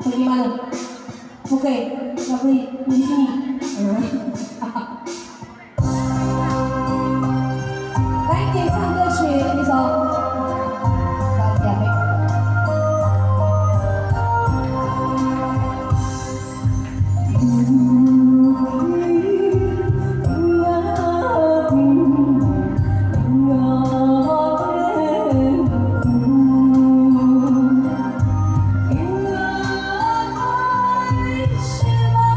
Bagaimana? Oke, tapi di sini. 是我。